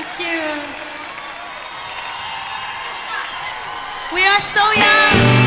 Thank you. We are so young.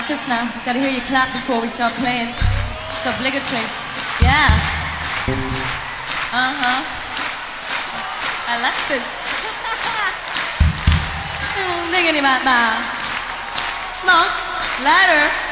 What's this now? Gotta hear you clap before we start playing. It's obligatory. Yeah. Uh huh. I like this. biggity bop bop. Come on, louder.